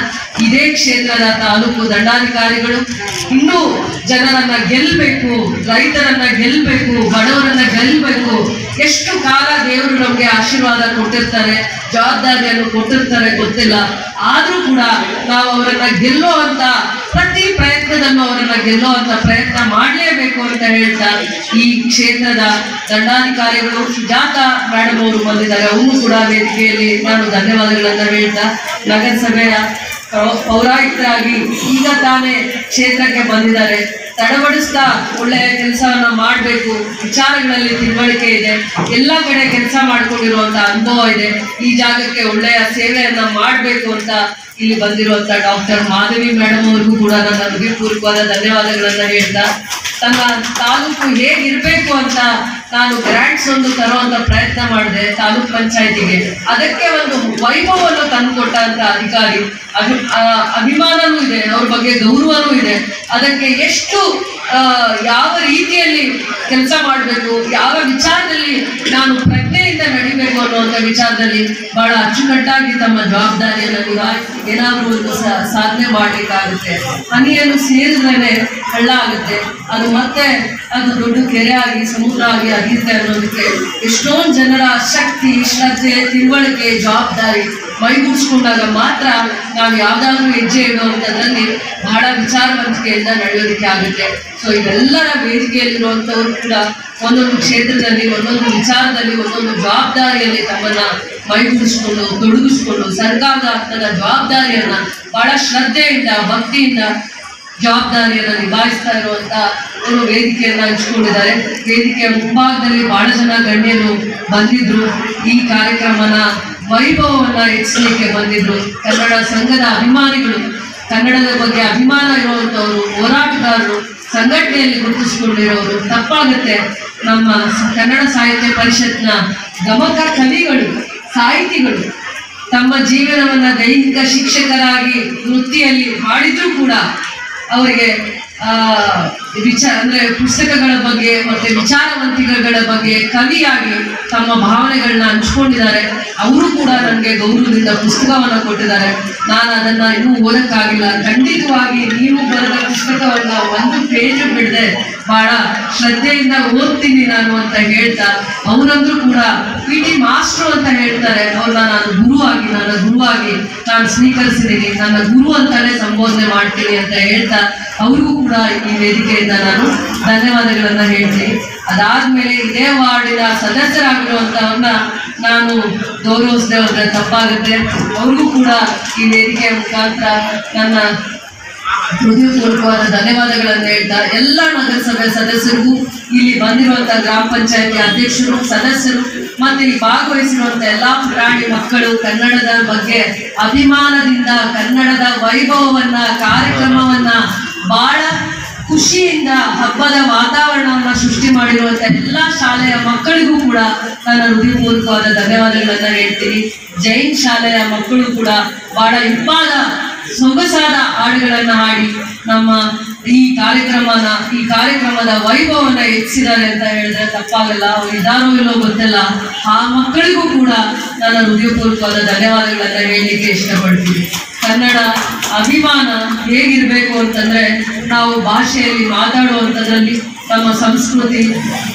ಇದೇ ಕ್ಷೇತ್ರದ ತಾಲೂಕು ದಂಡಾಧಿಕಾರಿಗಳು, ಇನ್ನೂ ಜನರನ್ನ ಗೆಲ್ಲಬೇಕು ರೈತರನ್ನ ಗೆಲ್ಲಬೇಕು ಬಡವರನ್ನ ಗೆಲ್ಲಬೇಕು ಎಷ್ಟು ಕಾಲ ದೇವರು ನಮಗೆ ಆಶೀರ್ವಾದ ಕೊಟ್ಟಿರ್ತಾರೆ, ಜವಾಬ್ದಾರಿಯನ್ನು ಕೊಟ್ಟಿರ್ತಾರೆ ಗೊತ್ತಿಲ್ಲ. ಆದರೂ ಕೂಡ ನಾವು ಅವರನ್ನ ಅಂತ, ಪ್ರತಿ ಪ್ರಯತ್ನದಲ್ಲೂ ಅವರನ್ನ ಅಂತ ಪ್ರಯತ್ನ ಮಾಡಲೇಬೇಕು ಅಂತ ಹೇಳ್ತಾ, ಈ ಕ್ಷೇತ್ರದ ದಂಡಾಧಿಕಾರಿಗಳು ಸುಜಾತ ಮೇಡಮ್ ಅವರು ಬಂದಿದ್ದಾರೆ ಅವರು ಕೂಡ ವೇದಿಕೆಯಲ್ಲಿ ನಾನು ಧನ್ಯವಾದಗಳನ್ನು ಹೇಳ್ತಾ ನಗರಸಭೆಯ ಪೌರಾಯುಕ್ತರಾಗಿ ಈಗ ತಾನೇ ಕ್ಷೇತ್ರಕ್ಕೆ ಬಂದಿದ್ದಾರೆ. ತಡಬಡಿಸ್ತಾ ಒಳ್ಳೆಯ ಕೆಲಸವನ್ನು ಮಾಡಬೇಕು. ವಿಚಾರಗಳಲ್ಲಿ ತಿಳುವಳಿಕೆ ಇದೆ. ಎಲ್ಲ ಕಡೆ ಕೆಲಸ ಮಾಡ್ಕೊಂಡಿರುವಂತ ಅನುಭವ ಇದೆ. ಈ ಜಾಗಕ್ಕೆ ಒಳ್ಳೆಯ ಸೇವೆಯನ್ನು ಮಾಡಬೇಕು ಅಂತ ಇಲ್ಲಿ ಬಂದಿರುವಂಥ ಡಾಕ್ಟರ್ ಮಾಧವಿ ಮೇಡಮ್ ಅವ್ರಿಗೂ ಕೂಡ ನನ್ನ ಹೃದಯಪೂರ್ವಕವಾದ ಧನ್ಯವಾದಗಳನ್ನು ಹೇಳ್ತಾ ತನ್ನ ತಾಲೂಕು ಹೇಗಿರ್ಬೇಕು ಅಂತ ನಾನು ಗ್ರಾಂಟ್ಸ್ ಒಂದು ತರುವಂತ ಪ್ರಯತ್ನ ಮಾಡಿದೆ ತಾಲೂಕ್ ಪಂಚಾಯತಿಗೆ. ಅದಕ್ಕೆ ಒಂದು ವೈಭವವನ್ನು ತಂದುಕೊಟ್ಟಂತ ಅಧಿಕಾರಿ. ಅಭಿ ಅಭಿಮಾನನೂ ಇದೆ, ಅವ್ರ ಬಗ್ಗೆ ಗೌರವನೂ ಇದೆ. ಅದಕ್ಕೆ ಎಷ್ಟು ಯಾವ ರೀತಿಯಲ್ಲಿ ಕೆಲಸ ಮಾಡಬೇಕು, ಯಾವ ವಿಚಾರದಲ್ಲಿ ನಾನು ಪ್ರಜ್ಞೆಯಿಂದ ನಡಿಬೇಕು ಅನ್ನುವಂಥ ವಿಚಾರದಲ್ಲಿ ಬಹಳ ಅಚ್ಚುಕಟ್ಟಾಗಿ ತಮ್ಮ ಜವಾಬ್ದಾರಿಯನ್ನು ನಿಭಾಯಿಸಿ ಏನಾದರೂ ಒಂದು ಸಾಧನೆ ಮಾಡಬೇಕಾಗುತ್ತೆ ಹನಿಯನ್ನು ಸೇರಿದ್ರೇ ಹಳ್ಳ ಆಗುತ್ತೆ. ಅದು ಮತ್ತೆ ಅದು ದೊಡ್ಡ ಕೆರೆ ಆಗಿ ಸಮುದ್ರ ಆಗಿ ಅಗಿಯುತ್ತೆ ಅನ್ನೋದಕ್ಕೆ ಎಷ್ಟೊಂದು ಜನರ ಶಕ್ತಿ, ಶ್ರದ್ಧೆ, ತಿಳುವಳಿಕೆ, ಜವಾಬ್ದಾರಿ ಮೈಗೂಡಿಸ್ಕೊಂಡಾಗ ಮಾತ್ರ ನಾವು ಯಾವ್ದಾದ್ರು ಹೆಜ್ಜೆ ಇಡುವಂಥದ್ರಲ್ಲಿ ಬಹಳ ವಿಚಾರವಂತಿಕೆಯಿಂದ ನಡೆಯೋದಕ್ಕೆ ಆಗುತ್ತೆ. ಸೊ ಇದೆಲ್ಲರ ವೇದಿಕೆಯಲ್ಲಿರುವಂಥವ್ರು ಕೂಡ ಒಂದೊಂದು ಕ್ಷೇತ್ರದಲ್ಲಿ, ಒಂದೊಂದು ವಿಚಾರದಲ್ಲಿ, ಒಂದೊಂದು ಜವಾಬ್ದಾರಿಯಲ್ಲಿ ತಮ್ಮನ್ನ ಮೈಗೂಡಿಸ್ಕೊಂಡು, ತೊಡಗಿಸ್ಕೊಂಡು, ಸರ್ಕಾರದ ಹಂತದ ಜವಾಬ್ದಾರಿಯನ್ನ ಬಹಳ ಶ್ರದ್ಧೆಯಿಂದ, ಭಕ್ತಿಯಿಂದ, ಜವಾಬ್ದಾರಿಯನ್ನು ನಿಭಾಯಿಸ್ತಾ ಇರುವಂತ ಒಂದು ವೇದಿಕೆಯನ್ನ ಹಂಚಿಕೊಂಡಿದ್ದಾರೆ. ವೇದಿಕೆಯ ಮುಂಭಾಗದಲ್ಲಿ ಬಹಳ ಜನ ಗಣ್ಯರು ಬಂದಿದ್ರು. ಈ ಕಾರ್ಯಕ್ರಮನ ವೈಭವವನ್ನ ಹೆಚ್ಚಲಿಕ್ಕೆ ಬಂದಿದ್ರು. ಕನ್ನಡ ಸಂಘದ ಅಭಿಮಾನಿಗಳು, ಕನ್ನಡದ ಬಗ್ಗೆ ಅಭಿಮಾನ ಇರುವಂತವರು ಹೋರಾಟಗಾರರು, ಸಂಘಟನೆಯಲ್ಲಿ ಗುರುತಿಸಿಕೊಂಡಿರೋರು ತಪ್ಪಾಗುತ್ತೆ. ನಮ್ಮ ಕನ್ನಡ ಸಾಹಿತ್ಯ ಪರಿಷತ್ನ ಗಮಕ ಕವಿಗಳು, ಸಾಹಿತಿಗಳು ತಮ್ಮ ಜೀವನವನ್ನ ದೈಹಿಕ ಶಿಕ್ಷಕರಾಗಿ ವೃತ್ತಿಯಲ್ಲಿ ಮಾಡಿದ್ರೂ ಕೂಡ ಅವರಿಗೆ ವಿಚಾರ, ಅಂದ್ರೆ ಪುಸ್ತಕಗಳ ಬಗ್ಗೆ ಮತ್ತೆ ವಿಚಾರವಂತಿಕೆಗಳ ಬಗ್ಗೆ ಕವಿಯಾಗಿ ತಮ್ಮ ಭಾವನೆಗಳನ್ನ ಹಂಚ್ಕೊಂಡಿದ್ದಾರೆ. ಅವರು ಕೂಡ ನನಗೆ ಗೌರವದಿಂದ ಪುಸ್ತಕವನ್ನ ಕೊಟ್ಟಿದ್ದಾರೆ. ನಾನು ಅದನ್ನ ಇನ್ನೂ ಓದಕ್ಕಾಗಿಲ್ಲ. ಖಂಡಿತವಾಗಿ ನೀವು ಬರೆದ ಪುಸ್ತಕವನ್ನ ಒಂದು ಪೇಜ್ ಬಿಡದೆ ಬಹಳ ಶ್ರದ್ಧೆಯಿಂದ ಓದ್ತೀನಿ ನಾನು ಅಂತ ಹೇಳ್ತಾ, ಅವರಂದ್ರೂ ಕೂಡ ಪಿ ಟಿ ಮಾಸ್ಟ್ರು ಅಂತ ಹೇಳ್ತಾರೆ. ಅವ್ರನ್ನ ನಾನು ಗುರುವಾಗಿ ನನ್ನ ಗುರುವಾಗಿ ನಾನು ಸ್ವೀಕರಿಸಿದ್ದೀನಿ ನನ್ನ ಗುರು ಅಂತಾನೆ ಸಂಬೋಧನೆ ಮಾಡ್ತೀನಿ ಅಂತ ಹೇಳ್ತಾ, ಅವ್ರಿಗೂ ಕೂಡ ಈ ವೇದಿಕೆಯಿಂದ ನಾನು ಧನ್ಯವಾದಗಳನ್ನ ಹೇಳ್ತೀನಿ. ಅದಾದ್ಮೇಲೆ ಇದೇ ವಾರ್ಡಿನ ಸದಸ್ಯರಾಗಿರುವಂತವ್ರನ್ನ ನಾನು ಗೌರವಿಸದೆ ಹೋದ್ರೆ ತಪ್ಪಾಗುತ್ತೆ. ಅವ್ರಿಗೂ ಕೂಡ ಈ ವೇದಿಕೆಯ ಮುಖಾಂತರ ನನ್ನ ಹೃದಯಪೂರ್ವಕವಾದ ಧನ್ಯವಾದಗಳನ್ನು ಹೇಳ್ತಾ, ಎಲ್ಲ ನಗರಸಭೆ ಸದಸ್ಯರಿಗೂ, ಇಲ್ಲಿ ಬಂದಿರುವಂತಹ ಗ್ರಾಮ ಪಂಚಾಯತಿ ಅಧ್ಯಕ್ಷರು, ಸದಸ್ಯರು, ಮತ್ತೆ ಇಲ್ಲಿ ಭಾಗವಹಿಸಿರುವಂತಹ ಎಲ್ಲಾ ಪ್ರಾಣಿ ಮಕ್ಕಳು ಕನ್ನಡದ ಬಗ್ಗೆ ಅಭಿಮಾನದಿಂದ ಕನ್ನಡದ ವೈಭವವನ್ನ, ಕಾರ್ಯಕ್ರಮವನ್ನ ಬಹಳ ಖುಷಿಯಿಂದ ಹಬ್ಬದ ವಾತಾವರಣವನ್ನ ಸೃಷ್ಟಿ ಮಾಡಿರುವಂತ ಎಲ್ಲಾ ಶಾಲೆಯ ಮಕ್ಕಳಿಗೂ ಕೂಡ ನನ್ನ ಹೃದಯಪೂರ್ವಕವಾದ ಧನ್ಯವಾದಗಳನ್ನ ಹೇಳ್ತೀನಿ. ಜೈನ್ ಶಾಲೆಯ ಮಕ್ಕಳು ಕೂಡ ಬಹಳ ಇಂಪಾದ ಸೊಗಸಾದ ಹಾಡುಗಳನ್ನ ಹಾಡಿ ನಮ್ಮ ಈ ಕಾರ್ಯಕ್ರಮನ, ಈ ಕಾರ್ಯಕ್ರಮದ ವೈಭವನ ಹೆಚ್ಚಿದ್ದಾರೆ ಅಂತ ಹೇಳಿದ್ರೆ ತಪ್ಪಾಗಲ್ಲ, ಅವ್ರು ಇದಾರೋ ಇಲ್ಲೋ ಗೊತ್ತಿಲ್ಲ. ಆ ಮಕ್ಕಳಿಗೂ ಕೂಡ ನನ್ನ ಹೃದಯಪೂರ್ವಕವಾದ ಧನ್ಯವಾದಗಳನ್ನ ಹೇಳಲಿಕ್ಕೆ ಇಷ್ಟಪಡ್ತೀನಿ. ಕನ್ನಡ ಅಭಿಮಾನ ಹೇಗಿರಬೇಕು ಅಂತಂದರೆ ನಾವು ಭಾಷೆಯಲ್ಲಿ ಮಾತಾಡುವಂಥದ್ರಲ್ಲಿ ನಮ್ಮ ಸಂಸ್ಕೃತಿ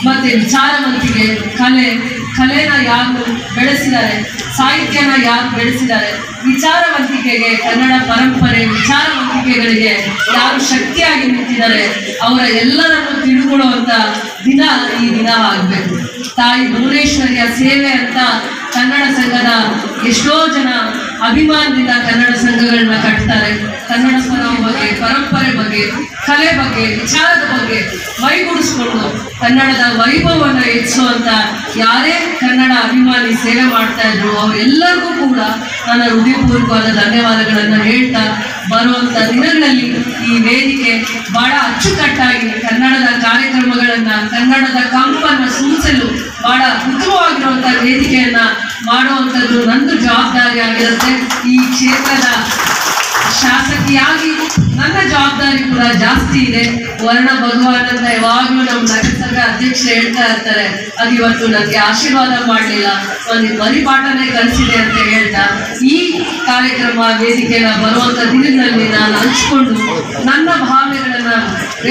ಮತ್ತು ವಿಚಾರವಂತಿಕೆ, ಕಲೆ, ಕಲೆನ ಯಾರು ಬೆಳೆಸಿದ್ದಾರೆ, ಸಾಹಿತ್ಯನ ಯಾರು ಬೆಳೆಸಿದ್ದಾರೆ, ವಿಚಾರವಂತಿಕೆಗೆ ಕನ್ನಡ ಪರಂಪರೆ, ವಿಚಾರವಂತಿಕೆಗಳಿಗೆ ಯಾರು ಶಕ್ತಿಯಾಗಿ ನಿಂತಿದ್ದಾರೆ, ಅವರ ಎಲ್ಲರನ್ನು ತಿಳ್ಕೊಳ್ಳುವಂಥ ದಿನ ಈ ದಿನ ಆಗಬೇಕು. ತಾಯಿ ಭುವನೇಶ್ವರಿಯ ಸೇವೆ ಅಂತ ಕನ್ನಡ ಸಂಘದ ಎಷ್ಟೋ ಜನ ಅಭಿಮಾನದಿಂದ ಕನ್ನಡ ಸಂಘಗಳನ್ನ ಕಟ್ತಾರೆ. ಕನ್ನಡ ಸಂಘದ ಬಗ್ಗೆ, ಪರಂಪರೆ ಬಗ್ಗೆ, ಕಲೆ ಬಗ್ಗೆ, ವಿಚಾರದ ಬಗ್ಗೆ ಮೈಗೂಡಿಸ್ಕೊಂಡು ಕನ್ನಡದ ವೈಭವವನ್ನು ಹೆಚ್ಚಿಸುವಂತ ಯಾರೇ ಕನ್ನಡ ಅಭಿಮಾನಿ ಸೇವೆ ಮಾಡ್ತಾ ಇದ್ರು, ಅವರೆಲ್ಲರಿಗೂ ಕೂಡ ನನ್ನ ಹೃದಯಪೂರ್ವಕವಾದ ಧನ್ಯವಾದಗಳನ್ನು ಹೇಳ್ತಾ ಬರುವಂತ ದಿನಗಳಲ್ಲಿ ಈ ವೇದಿಕೆ ಬಹಳ ಅಚ್ಚುಕಟ್ಟಾಗಿ ಕನ್ನಡದ ಕಾರ್ಯಕ್ರಮಗಳನ್ನ, ಕನ್ನಡದ ಕಂಪನ್ನ ಸೂಚಿಸಲು ಬಹಳ ಉತ್ತಮವಾಗಿರುವಂತಹ ವೇದಿಕೆಯನ್ನ ಮಾಡುವಂಥದ್ದು ನಂದು ಜವಾಬ್ದಾರಿ ಆಗಿರುತ್ತೆ. ಈ ಕ್ಷೇತ್ರದ ಶಾಸಕಿಯಾಗಿ ನನ್ನ ಜವಾಬ್ದಾರಿ ಕೂಡ ಜಾಸ್ತಿ ಇದೆ. ವರ್ಣ ಭಗವಾನ್ ಅಂತ ಯಾವಾಗ್ಲೂ ನಮ್ಮ ನಗರಸಭೆ ಅಧ್ಯಕ್ಷ ಹೇಳ್ತಾ ಇರ್ತಾರೆ, ಅದು ಇವತ್ತು ನನಗೆ ಆಶೀರ್ವಾದ ಮಾಡಲಿಲ್ಲ, ಒಂದು ಪರಿಪಾಠನೆ ಕಲಿಸಿದೆ ಅಂತ ಹೇಳ್ತಾ, ಈ ಕಾರ್ಯಕ್ರಮ ವೇದಿಕೆನ ಬರುವಂತ ದಿನಗಳಲ್ಲಿ ನಾನು ಹಂಚ್ಕೊಂಡು ನನ್ನ ಭಾವನೆಗಳನ್ನ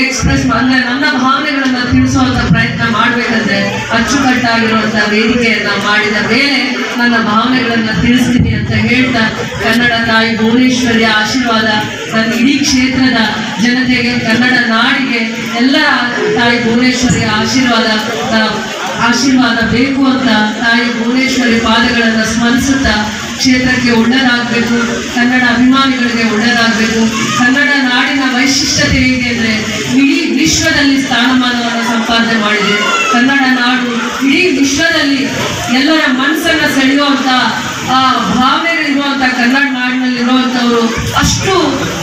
ಎಕ್ಸ್ಪ್ರೆಸ್ ಅಂದ್ರೆ ನನ್ನ ಭಾವನೆಗಳನ್ನ ತಿಳಿಸುವಂತ ಪ್ರಯತ್ನ ಮಾಡ್ಬೇಕಂದ್ರೆ ಅಚ್ಚುಕಟ್ಟಾಗಿರುವಂತ ವೇದಿಕೆಯನ್ನ ಮಾಡಿದ ಮೇಲೆ ನನ್ನ ಭಾವನೆಗಳನ್ನ ತಿಳಿಸ್ತೀನಿ ಅಂತ ಹೇಳ್ತಾ ಕನ್ನಡ ತಾಯಿ ಭುವನೇಶ್ವರಿಯ ಆಶೀರ್ವಾದ ನನ್ನ ಇಡೀ ಕ್ಷೇತ್ರದ ಜನತೆಗೆ, ಕನ್ನಡ ನಾಡಿಗೆ, ಎಲ್ಲ ತಾಯಿ ಭುವನೇಶ್ವರಿಯ ಆಶೀರ್ವಾದ ಆಶೀರ್ವಾದ ಬೇಕು ಅಂತ ತಾಯಿ ಭುವನೇಶ್ವರಿ ಪಾದಗಳನ್ನು ಸ್ಮರಿಸುತ್ತಾ ಕ್ಷೇತ್ರಕ್ಕೆ ಒಳ್ಳೆಯದಾಗಬೇಕು ಕನ್ನಡ ಅಭಿಮಾನಿಗಳಿಗೆ ಒಳ್ಳೆಯದಾಗಬೇಕು ಕನ್ನಡ ನಾಡಿನ ವೈಶಿಷ್ಟ್ಯತೆ ಹೇಗೆ ಅಂದರೆ ಇಡೀ ವಿಶ್ವದಲ್ಲಿ ಸ್ಥಾನಮಾನವನ್ನು ಸಂಪಾದನೆ ಮಾಡಿದೆ. ಕನ್ನಡ ನಾಡು ಇಡೀ ವಿಶ್ವದಲ್ಲಿ ಎಲ್ಲರ ಮನಸ್ಸನ್ನು ಸೆಳೆಯುವಂಥ ಆ ಭಾವನೆಗಳಿರುವಂತ ಕನ್ನಡ ನಾಡಿನಲ್ಲಿರುವಂಥವರು, ಅಷ್ಟು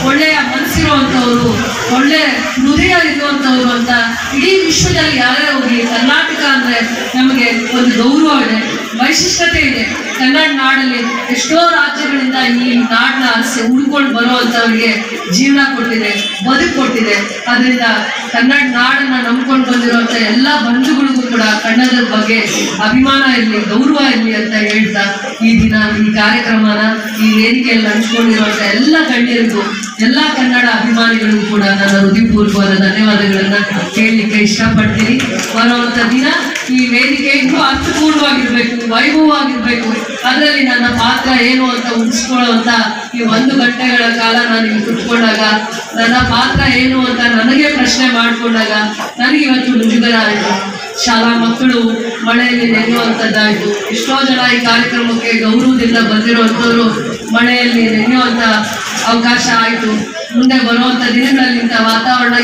ಒಳ್ಳೆಯ ಮನಸ್ಸಿರುವಂಥವರು, ಒಳ್ಳೆ ಹೃದಯ ಇರುವಂಥವ್ರು ಅಂತ ಇಡೀ ವಿಶ್ವದಲ್ಲಿ ಯಾರೇ ಹೋಗಿ ಕರ್ನಾಟಕ ಅಂದರೆ ನಮಗೆ ಒಂದು ಗೌರವ ಇದೆ, ವೈಶಿಷ್ಟ್ಯತೆ ಇದೆ. ಕನ್ನಡ ನಾಡಲ್ಲಿ ಎಷ್ಟೋ ರಾಜ್ಯಗಳಿಂದ ಈ ನಾಡನ್ನ ಉಳ್ಕೊಂಡು ಬರುವಂತವ್ರಿಗೆ ಜೀವನ ಕೊಟ್ಟಿದೆ, ಬದುಕು ಕೊಟ್ಟಿದೆ. ಅದರಿಂದ ಕನ್ನಡ ನಾಡನ್ನ ನಂಬ್ಕೊಂಡು ಬಂದಿರುವಂತ ಎಲ್ಲ ಬಂಧುಗಳಿಗೂ ಕೂಡ ಕನ್ನಡದ ಬಗ್ಗೆ ಅಭಿಮಾನ ಇರಲಿ, ಗೌರವ ಇರಲಿ ಅಂತ ಹೇಳ್ತಾ ಈ ದಿನ ಈ ಕಾರ್ಯಕ್ರಮನ, ಈ ವೇದಿಕೆಯಲ್ಲಿ ಹಂಚ್ಕೊಂಡಿರುವಂತ ಎಲ್ಲ ಗಣ್ಯರಿಗೂ, ಎಲ್ಲ ಕನ್ನಡ ಅಭಿಮಾನಿಗಳಿಗೂ ಕೂಡ ನನ್ನ ಹೃದಯಪೂರ್ವಕವಾದ ಧನ್ಯವಾದಗಳನ್ನ ಕೇಳಲಿಕ್ಕೆ ಇಷ್ಟಪಡ್ತೀನಿ. ಬರುವಂತ ದಿನ ಈ ವೇದಿಕೆ ಇನ್ನೂ ಅರ್ಥಪೂರ್ಣವಾಗಿರ್ಬೇಕು, ವೈಭವವಾಗಿರ್ಬೇಕು. ಅದರಲ್ಲಿ ನನ್ನ ಪಾತ್ರ ಏನು ಅಂತ ಉಳಿಸ್ಕೊಳ್ಳುವಂತ ಈ ಒಂದು ಗಂಟೆಗಳ ಕಾಲ ನಾನು ಇಲ್ಲಿ ಕುತ್ಕೊಂಡಾಗ, ನನ್ನ ಪಾತ್ರ ಏನು ಅಂತ ನನಗೆ ಪ್ರಶ್ನೆ ಮಾಡಿಕೊಂಡಾಗ ನನಗೆ ಇವತ್ತು ಮುಜುಗರ ಆಯಿತು ಶಾಲಾ ಮಕ್ಕಳು ಮಳೆಯಲ್ಲಿ ನೆನೆಯುವಂಥದ್ದಾಯಿತು. ಎಷ್ಟೋ ಜನ ಈ ಕಾರ್ಯಕ್ರಮಕ್ಕೆ ಗೌರವದಿಂದ ಬಂದಿರುವಂಥವ್ರು ಮಳೆಯಲ್ಲಿ ನೆನೆಯುವಂಥ ಅವಕಾಶ ಆಯಿತು. ಮುಂದೆ ಬರುವಂಥ ದಿನಗಳಲ್ಲಿ ಇಂಥ ವಾತಾವರಣ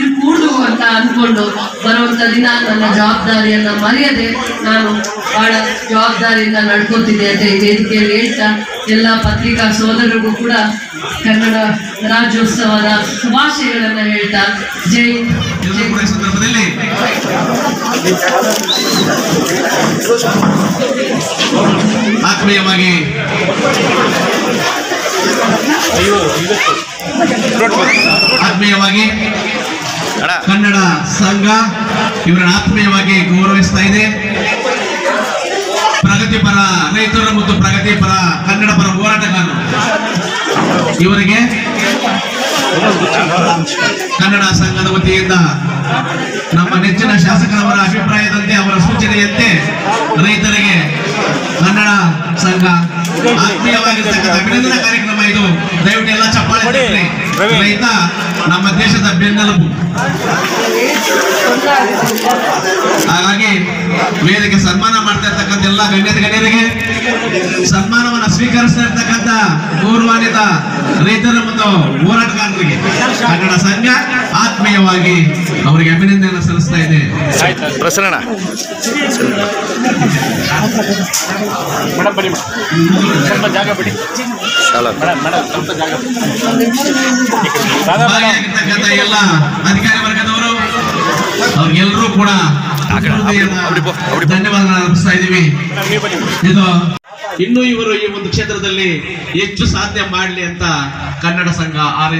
ಇರಬಾರ್ದು ಕೂಡ ಅಂತ ಅಂದ್ಕೊಂಡು ಬರುವಂತ ದಿನ ನನ್ನ ಜವಾಬ್ದಾರಿಯನ್ನ ಮರೆಯದೆ ನಾನು ಬಹಳ ಜವಾಬ್ದಾರಿಯಿಂದ ನಡ್ಕೋತಿದ್ದೆ ಅಂತ ಈ ವೇದಿಕೆಯಲ್ಲಿ ಹೇಳ್ತಾ ಎಲ್ಲ ಪತ್ರಿಕಾ ಸೋದರರಿಗೂ ಕೂಡ ಕನ್ನಡ ರಾಜ್ಯೋತ್ಸವದ ಶುಭಾಶಯಗಳನ್ನ ಹೇಳ್ತಾ ಜೈ ಸಂದರ್ಭದಲ್ಲಿ ಆತ್ಮೀಯವಾಗಿ ಆತ್ಮೀಯವಾಗಿ ಕನ್ನಡ ಸಂಘ ಇವರನ್ನು ಆತ್ಮೀಯವಾಗಿ ಗೌರವಿಸ್ತಾ ಇದೆ. ಪ್ರಗತಿಪರ ರೈತರ ಮತ್ತು ಪ್ರಗತಿಪರ ಕನ್ನಡ ಪರ ಹೋರಾಟಗಾರರು. ಇವರಿಗೆ ಕನ್ನಡ ಸಂಘದ ವತಿಯಿಂದ ನಮ್ಮ ನೆಚ್ಚಿನ ಶಾಸಕರವರ ಅಭಿಪ್ರಾಯದಂತೆ ಅವರ ಸೂಚನೆಯಂತೆ ರೈತರಿಗೆ ಕನ್ನಡ ಸಂಘ ಆತ್ಮೀಯವಾಗಿರ್ತಕ್ಕಂಥ ಅಭಿನಂದನಾ ಕಾರ್ಯಕ್ರಮ ಇದು. ದಯವಿಟ್ಟು ಎಲ್ಲ ಚಪ್ಪಾಳೆ. ರೈತ ನಮ್ಮ ದೇಶದ ಬೆನ್ನೆಲುಬು. ಹಾಗಾಗಿ ವೇದಿಕೆ ಸನ್ಮಾನ ಮಾಡ್ತಾ ಇರ್ತಕ್ಕಂಥ ಎಲ್ಲ ಗಣ್ಯದ ಗಣ್ಯರಿಗೆ ಸನ್ಮಾನವನ್ನು ಸ್ವೀಕರಿಸ್ತಾ ಇರ್ತಕ್ಕಂಥ ಗೌರವಾನ್ವಿತ ರೈತರ ಮತ್ತು ಹೋರಾಟಗಾರರಿಗೆ ಕನ್ನಡ ಸಂಘ ಆತ್ಮೀಯವಾಗಿ ಅವರಿಗೆ ಅಭಿನಂದನೆ ಸಲ್ಲಿಸ್ತಾ ಇದೆ. ಪ್ರಸರಣ. ಜಾಗ ಬಿಡಿ. ಎಲ್ಲ ಅಧಿಕಾರಿ ವರ್ಗದವರು ಅವ್ರಿಗೆಲ್ಲರೂ ಕೂಡ ಧನ್ಯವಾದಗಳನ್ನು ಅರ್ಪಿಸ್ತಾ ಇದ್ದೀವಿ. ಇದು ಇನ್ನು ಇವರು ಈ ಒಂದು ಕ್ಷೇತ್ರದಲ್ಲಿ ಹೆಚ್ಚು ಸಾಧನೆ ಮಾಡಲಿ ಅಂತ ಕನ್ನಡ ಸಂಘ ಆರ್